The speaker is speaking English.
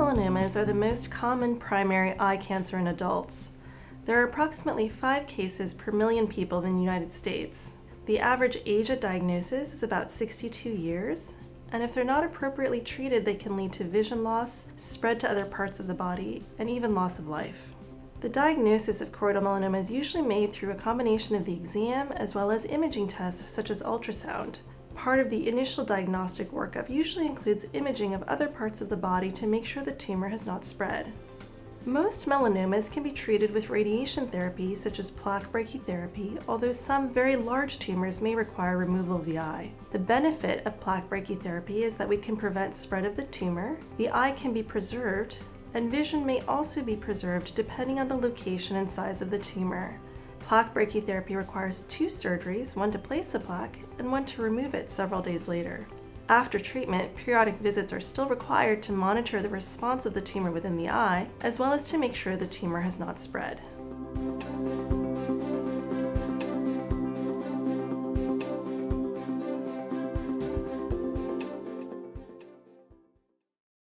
melanomas are the most common primary eye cancer in adults. There are approximately 5 cases per million people in the United States. The average age at diagnosis is about 62 years, and if they're not appropriately treated, they can lead to vision loss, spread to other parts of the body, and even loss of life. The diagnosis of choroidal melanoma is usually made through a combination of the exam as well as imaging tests such as ultrasound. Part of the initial diagnostic workup usually includes imaging of other parts of the body to make sure the tumor has not spread. Most melanomas can be treated with radiation therapy such as plaque brachytherapy, although some very large tumors may require removal of the eye. The benefit of plaque brachytherapy is that we can prevent spread of the tumor, the eye can be preserved, and vision may also be preserved depending on the location and size of the tumor. Plaque brachytherapy requires two surgeries, one to place the plaque and one to remove it several days later. After treatment, periodic visits are still required to monitor the response of the tumor within the eye, as well as to make sure the tumor has not spread.